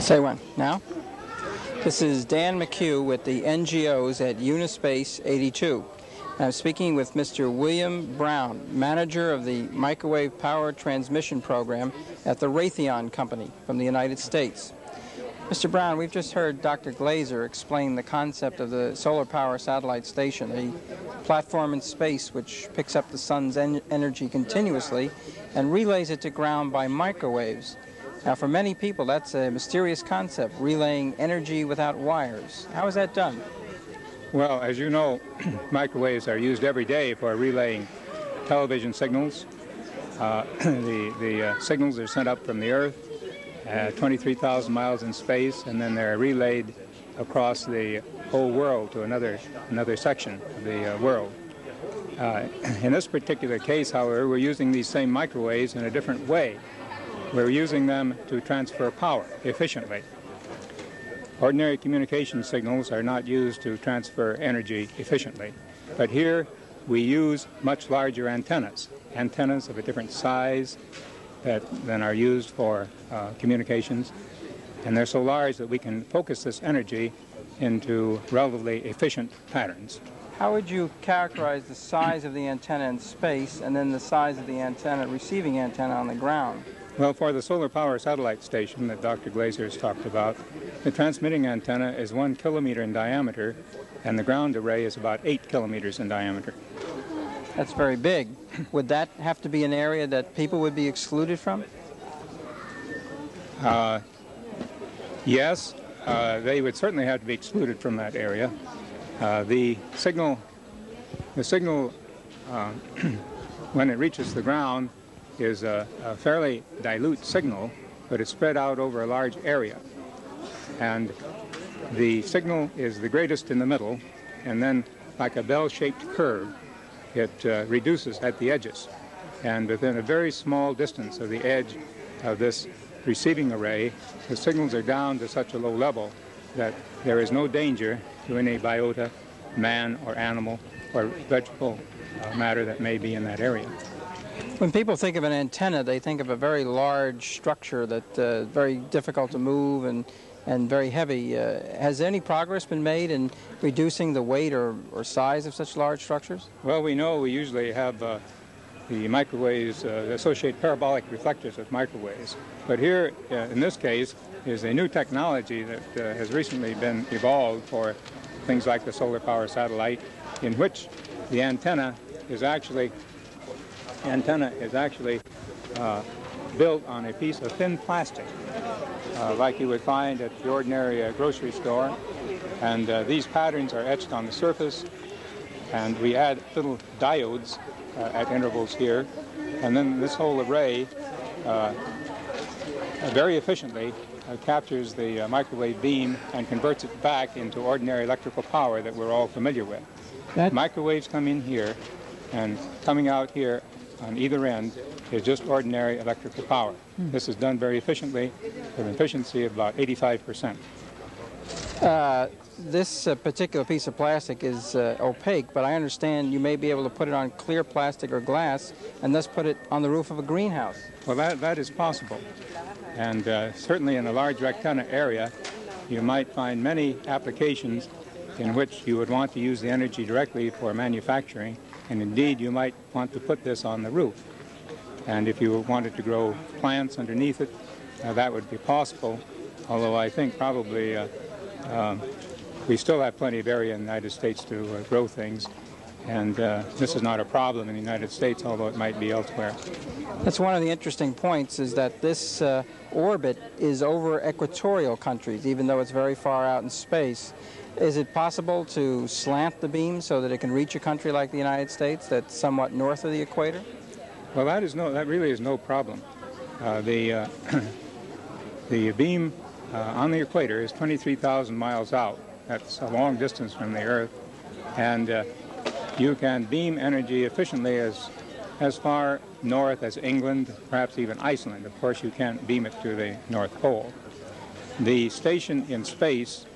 Say when. Now? This is Dan McHugh with the NGOs at Unispace 82. I'm speaking with Mr. William Brown, manager of the Microwave Power Transmission Program at the Raytheon Company from the United States. Mr. Brown, we've just heard Dr. Glaser explain the concept of the solar power satellite station, a platform in space which picks up the sun's en energy continuously and relays it to ground by microwaves. Now, for many people, that's a mysterious concept, relaying energy without wires. How is that done? Well, as you know, microwaves are used every day for relaying television signals. Uh, the the uh, signals are sent up from the Earth, uh, 23,000 miles in space, and then they're relayed across the whole world to another another section of the uh, world. Uh, in this particular case, however, we're using these same microwaves in a different way. We're using them to transfer power efficiently. Ordinary communication signals are not used to transfer energy efficiently, but here we use much larger antennas, antennas of a different size that, than are used for uh, communications, and they're so large that we can focus this energy into relatively efficient patterns. How would you characterize the size of the antenna in space and then the size of the antenna, receiving antenna on the ground? Well, for the solar power satellite station that Dr. Glaser has talked about, the transmitting antenna is one kilometer in diameter, and the ground array is about eight kilometers in diameter. That's very big. Would that have to be an area that people would be excluded from? Uh, yes, uh, they would certainly have to be excluded from that area. Uh, the signal, the signal, uh, when it reaches the ground, is a, a fairly dilute signal, but it's spread out over a large area. And the signal is the greatest in the middle, and then like a bell-shaped curve, it uh, reduces at the edges. And within a very small distance of the edge of this receiving array, the signals are down to such a low level that there is no danger to any biota, man or animal or vegetable uh, matter that may be in that area. When people think of an antenna, they think of a very large structure that uh, very difficult to move and and very heavy. Uh, has any progress been made in reducing the weight or, or size of such large structures? Well, we know we usually have uh, the microwaves uh, associate parabolic reflectors with microwaves. But here, uh, in this case, is a new technology that uh, has recently been evolved for things like the solar power satellite, in which the antenna is actually antenna is actually uh, built on a piece of thin plastic, uh, like you would find at the ordinary uh, grocery store. And uh, these patterns are etched on the surface, and we add little diodes uh, at intervals here. And then this whole array uh, very efficiently captures the microwave beam and converts it back into ordinary electrical power that we're all familiar with. That Microwaves come in here, and coming out here on either end is just ordinary electrical power. Hmm. This is done very efficiently with an efficiency of about 85%. Uh, this uh, particular piece of plastic is uh, opaque, but I understand you may be able to put it on clear plastic or glass and thus put it on the roof of a greenhouse. Well, that, that is possible. And uh, certainly in a large rectangular area, you might find many applications in which you would want to use the energy directly for manufacturing and indeed, you might want to put this on the roof. And if you wanted to grow plants underneath it, uh, that would be possible. Although I think probably uh, um, we still have plenty of area in the United States to uh, grow things. And uh, this is not a problem in the United States, although it might be elsewhere. That's one of the interesting points is that this uh, orbit is over equatorial countries, even though it's very far out in space. Is it possible to slant the beam so that it can reach a country like the United States that's somewhat north of the equator? Well, that is no, that really is no problem. Uh, the uh, the beam uh, on the equator is 23,000 miles out. That's a long distance from the Earth, and uh, you can beam energy efficiently as as far north as England, perhaps even Iceland. Of course, you can't beam it to the North Pole. The station in space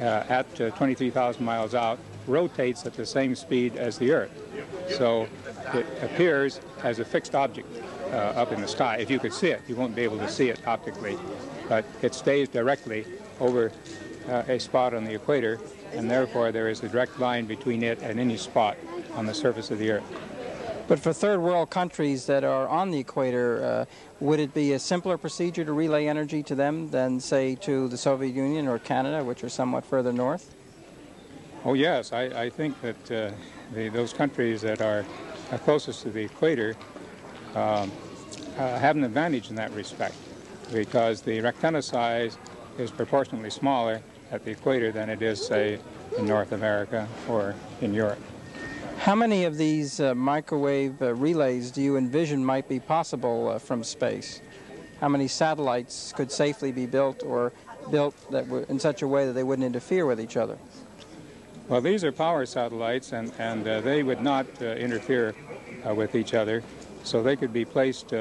uh, at uh, 23,000 miles out rotates at the same speed as the Earth. So it appears as a fixed object. uh, up in the sky. If you could see it, you won't be able to see it optically, but it stays directly over uh, a spot on the equator, and therefore there is a direct line between it and any spot on the surface of the Earth. But for third world countries that are on the equator, uh, would it be a simpler procedure to relay energy to them than, say, to the Soviet Union or Canada, which are somewhat further north? Oh, yes. I, I think that uh, the, those countries that are closest to the equator um, uh, have an advantage in that respect because the rectenna size is proportionately smaller at the equator than it is, say, in North America or in Europe. How many of these uh, microwave uh, relays do you envision might be possible uh, from space? How many satellites could safely be built or built that in such a way that they wouldn't interfere with each other? Well, these are power satellites, and, and uh, they would not uh, interfere uh, with each other, so they could be placed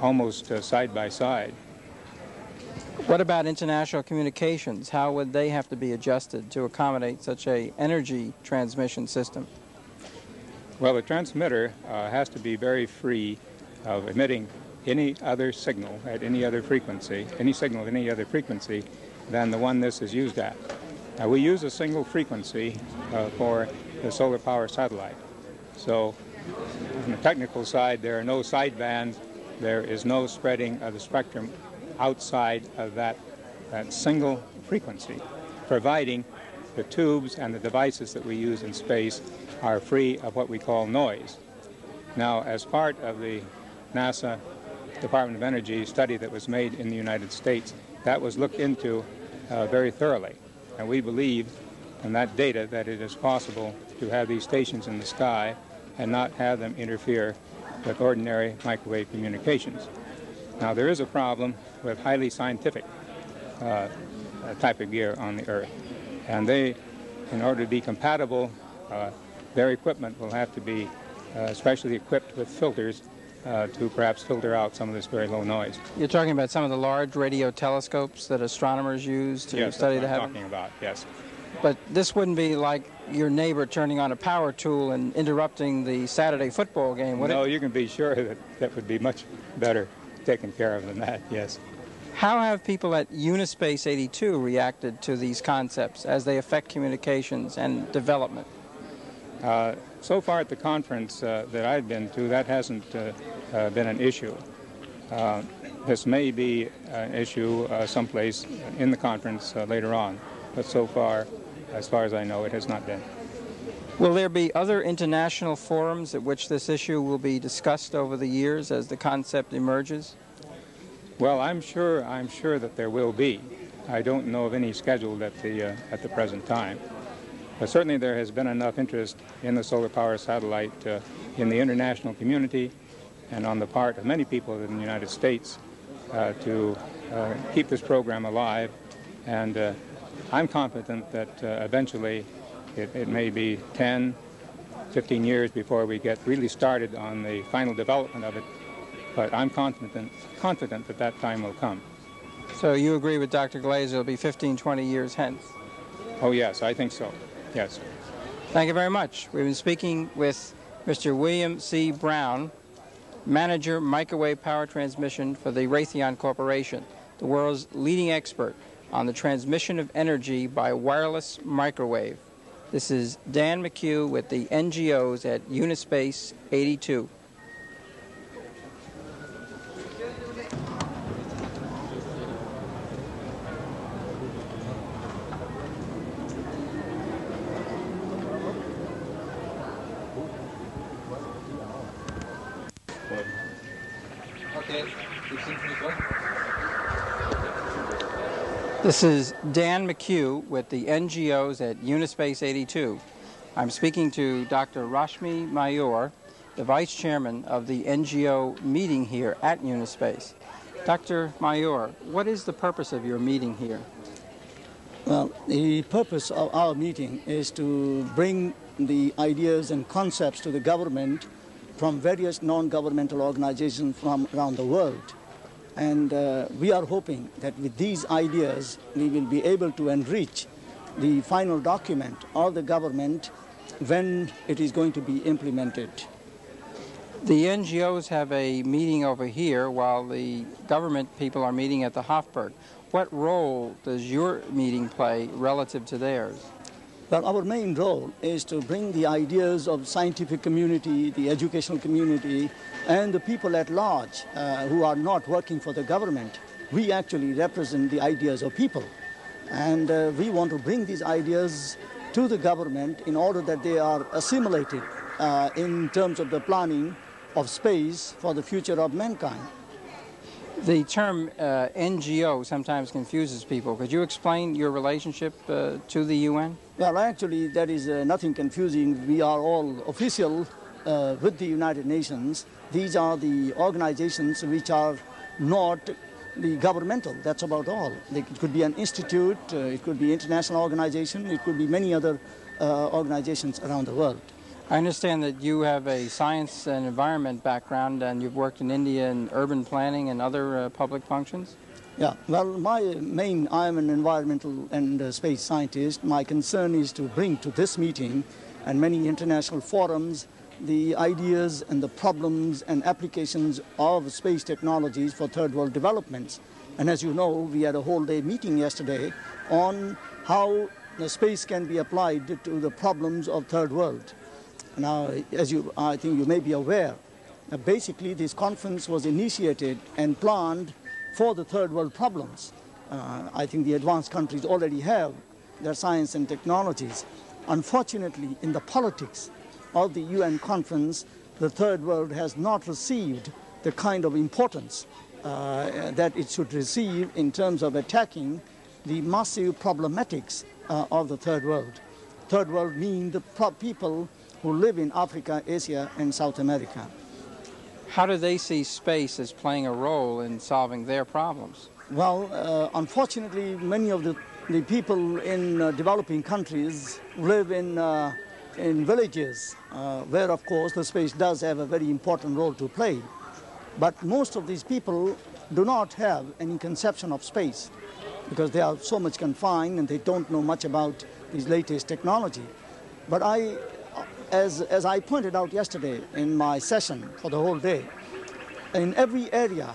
almost side by side. What about international communications? How would they have to be adjusted to accommodate such a energy transmission system? Well, the transmitter uh, has to be very free of emitting any other signal at any other frequency, any signal at any other frequency than the one this is used at. Now, we use a single frequency uh, for the solar power satellite. So, on the technical side, there are no sidebands, there is no spreading of the spectrum outside of that, that single frequency, providing the tubes and the devices that we use in space are free of what we call noise. Now, as part of the NASA Department of Energy study that was made in the United States, that was looked into uh, very thoroughly. And we believe from that data that it is possible to have these stations in the sky and not have them interfere with ordinary microwave communications. Now, there is a problem with highly scientific uh, type of gear on the Earth. And they, in order to be compatible, uh, their equipment will have to be uh, specially equipped with filters uh, to perhaps filter out some of this very low noise. You're talking about some of the large radio telescopes that astronomers use to yes, study the heavens? talking about, yes. But this wouldn't be like your neighbor turning on a power tool and interrupting the Saturday football game, would no, it? No, you can be sure that that would be much better taken care of than that, yes. How have people at Unispace 82 reacted to these concepts as they affect communications and development? Uh, so far at the conference uh, that I've been to, that hasn't uh, uh been an issue. Uh, this may be an issue uh, someplace in the conference later on, but so far, as far as I know, it has not been. Will there be other international forums at which this issue will be discussed over the years as the concept emerges? Well, I'm sure. I'm sure that there will be. I don't know of any scheduled at the uh, at the present time, but certainly there has been enough interest in the solar power satellite uh, in the international community, and on the part of many people in the United States uh, to uh, keep this program alive. And uh, I'm confident that uh, eventually it, it may be 10, 15 years before we get really started on the final development of it but I'm confident, confident that that time will come. So you agree with Dr. Glaser, it'll be 15, 20 years hence? Oh, yes, I think so. Yes. Thank you very much. We've been speaking with Mr. William C. Brown, Manager Microwave Power Transmission for the Raytheon Corporation, the world's leading expert on the transmission of energy by wireless microwave. This is Dan McHugh with the NGOs at Unispace 82. This is Dan McHugh with the NGOs at Unispace 82. I'm speaking to Dr. Rashmi Mayur, the Vice Chairman of the NGO meeting here at Unispace. Dr. Mayur, what is the purpose of your meeting here? Well, the purpose of our meeting is to bring the ideas and concepts to the government from various non-governmental organizations from around the world and uh, we are hoping that with these ideas, we will be able to enrich the final document of the government when it is going to be implemented. The NGOs have a meeting over here while the government people are meeting at the Hofburg. What role does your meeting play relative to theirs? Well, our main role is to bring the ideas of scientific community, the educational community, and the people at large uh, who are not working for the government. We actually represent the ideas of people. And uh, we want to bring these ideas to the government in order that they are assimilated uh, in terms of the planning of space for the future of mankind. The term uh, NGO sometimes confuses people. Could you explain your relationship uh, to the UN? Well, actually, there is uh, nothing confusing. We are all official uh, with the United Nations. These are the organizations which are not the governmental. That's about all. It could be an institute, uh, it could be international organization, it could be many other uh, organizations around the world. I understand that you have a science and environment background and you've worked in India in urban planning and other uh, public functions? Yeah, well, my main, I'm an environmental and uh, space scientist. My concern is to bring to this meeting and many international forums the ideas and the problems and applications of space technologies for third world developments. And as you know, we had a whole day meeting yesterday on how the space can be applied to the problems of third world. Now, as you, I think you may be aware, uh, basically this conference was initiated and planned for the third world problems. Uh, I think the advanced countries already have their science and technologies. Unfortunately, in the politics of the UN conference, the third world has not received the kind of importance uh, that it should receive in terms of attacking the massive problematics uh, of the third world. Third world mean the people who live in Africa, Asia, and South America. How do they see space as playing a role in solving their problems? Well, uh, unfortunately, many of the, the people in uh, developing countries live in, uh, in villages uh, where, of course, the space does have a very important role to play. But most of these people do not have any conception of space because they are so much confined and they don't know much about these latest technology. But I as, as I pointed out yesterday in my session for the whole day, in every area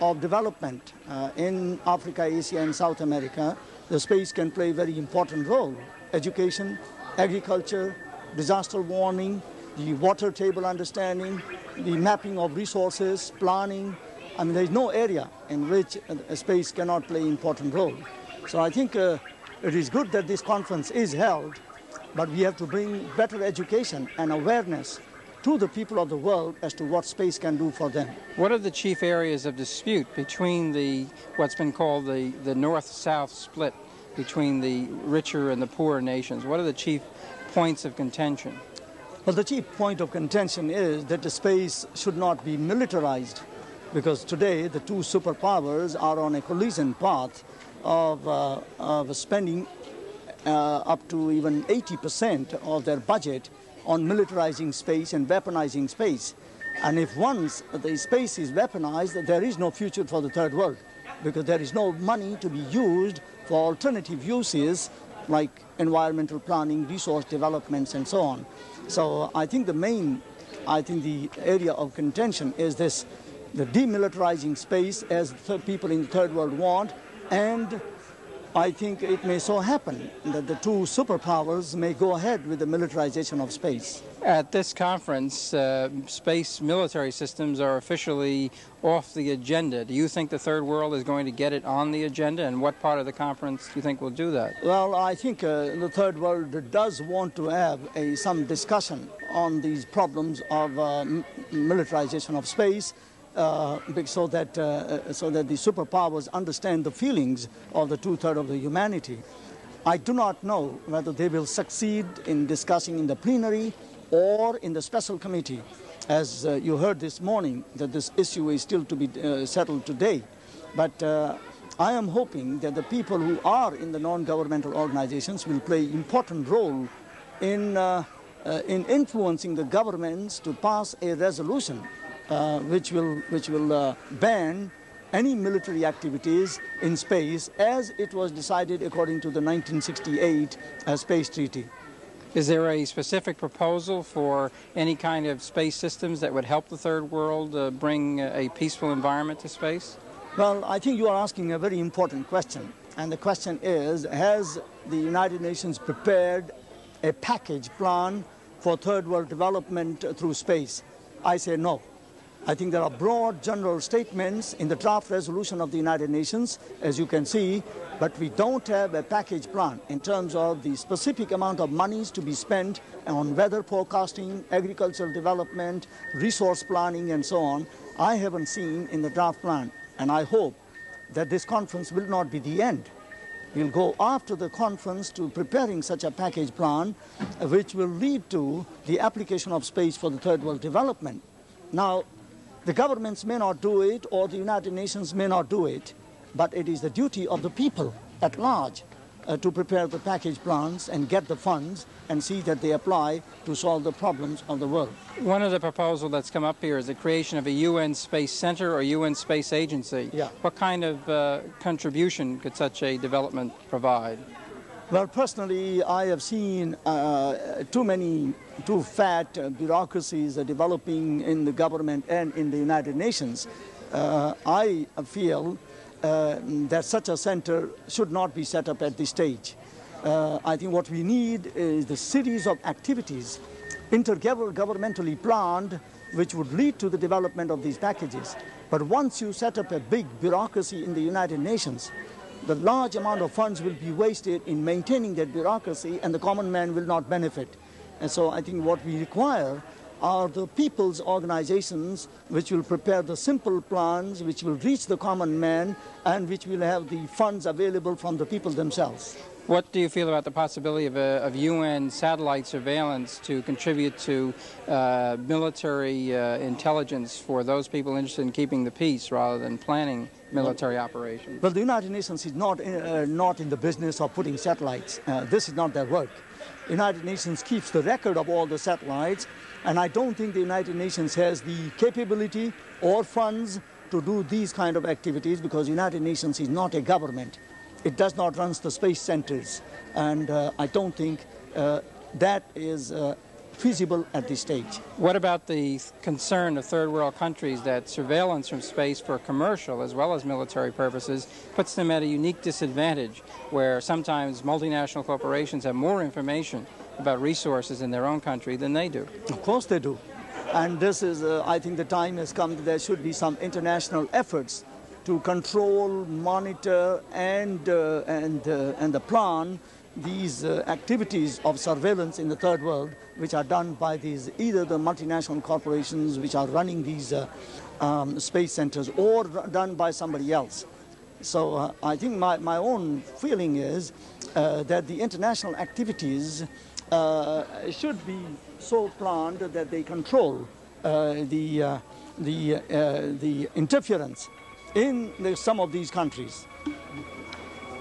of development uh, in Africa, Asia, and South America, the space can play a very important role. Education, agriculture, disaster warning, the water table understanding, the mapping of resources, planning. I mean, there's no area in which space cannot play an important role. So I think uh, it is good that this conference is held but we have to bring better education and awareness to the people of the world as to what space can do for them. What are the chief areas of dispute between the what's been called the, the north-south split between the richer and the poorer nations? What are the chief points of contention? Well, the chief point of contention is that the space should not be militarized because today the two superpowers are on a collision path of, uh, of spending Uh, up to even 80% of their budget on militarizing space and weaponizing space. And if once the space is weaponized, there is no future for the third world because there is no money to be used for alternative uses like environmental planning, resource developments, and so on. So I think the main, I think the area of contention is this, the demilitarizing space as people in the third world want, and I think it may so happen that the two superpowers may go ahead with the militarization of space. At this conference, uh, space military systems are officially off the agenda. Do you think the third world is going to get it on the agenda, and what part of the conference do you think will do that? Well, I think uh, the third world does want to have a, some discussion on these problems of uh, militarization of space uh, so that uh, uh, so that the superpowers understand the feelings of the two-thirds of the humanity. I do not know whether they will succeed in discussing in the plenary or in the special committee. As uh, you heard this morning, that this issue is still to be uh, settled today. But uh, I am hoping that the people who are in the non-governmental organizations will play important role in, in influencing the governments to pass a resolution uh, which will, which will uh, ban any military activities in space as it was decided according to the 1968 uh, Space Treaty. Is there a specific proposal for any kind of space systems that would help the third world uh, bring a peaceful environment to space? Well, I think you are asking a very important question. And the question is Has the United Nations prepared a package plan for third world development through space? I say no. I think there are broad general statements in the draft resolution of the United Nations, as you can see, but we don't have a package plan in terms of the specific amount of monies to be spent on weather forecasting, agricultural development, resource planning, and so on. I haven't seen in the draft plan, and I hope that this conference will not be the end. We'll go after the conference to preparing such a package plan, which will lead to the application of space for the third world development. Now, the governments may not do it, or the United Nations may not do it, but it is the duty of the people at large uh, to prepare the package plans and get the funds and see that they apply to solve the problems of the world. One of the proposals that's come up here is the creation of a UN Space Center or UN Space Agency. Yeah. What kind of uh, contribution could such a development provide? Well, personally, I have seen uh, too many, too fat uh, bureaucracies uh, developing in the government and in the United Nations. Uh, I feel uh, that such a center should not be set up at this stage. Uh, I think what we need is the series of activities intergovernmentally planned which would lead to the development of these packages. But once you set up a big bureaucracy in the United Nations, the large amount of funds will be wasted in maintaining that bureaucracy and the common man will not benefit. And so I think what we require are the people's organizations which will prepare the simple plans which will reach the common man and which will have the funds available from the people themselves. What do you feel about the possibility of, of UN satellite surveillance to contribute to uh, military uh, intelligence for those people interested in keeping the peace rather than planning military operations? Well, the United Nations is not, in, uh, not in the business of putting satellites. Uh, this is not their work. United Nations keeps the record of all the satellites, and I don't think the United Nations has the capability or funds to do these kind of activities because United Nations is not a government. It does not run the space centers, and uh, I don't think uh, that is uh, feasible at this stage. What about the concern of third world countries that surveillance from space for commercial as well as military purposes puts them at a unique disadvantage where sometimes multinational corporations have more information about resources in their own country than they do? Of course they do. And this is, uh, I think the time has come that there should be some international efforts to control, monitor, and, uh, and, uh, and the plan these uh, activities of surveillance in the third world, which are done by these either the multinational corporations which are running these uh, um, space centers or done by somebody else. So uh, I think my, my own feeling is uh, that the international activities uh, should be so planned that they control uh, the, the, the interference in the, some of these countries.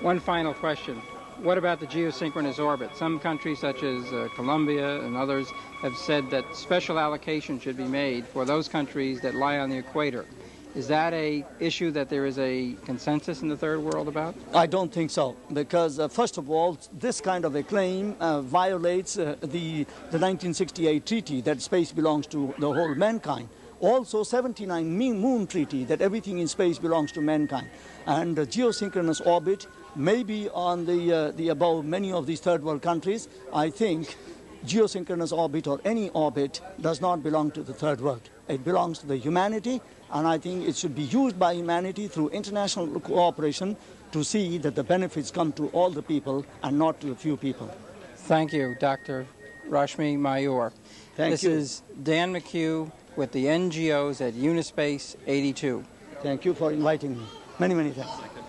One final question. What about the geosynchronous orbit? Some countries, such as uh, Colombia and others, have said that special allocation should be made for those countries that lie on the equator. Is that a issue that there is a consensus in the third world about? I don't think so, because uh, first of all, this kind of a claim uh, violates uh, the, the 1968 treaty that space belongs to the whole mankind also 79 Moon Treaty that everything in space belongs to mankind. And geosynchronous orbit may be on the, uh, the above many of these third world countries. I think geosynchronous orbit or any orbit does not belong to the third world. It belongs to the humanity, and I think it should be used by humanity through international cooperation to see that the benefits come to all the people and not to a few people. Thank you, Dr. Rashmi Mayur. Thank this you. is Dan McHugh with the NGOs at Unispace 82. Thank you for inviting me. Many, many thanks.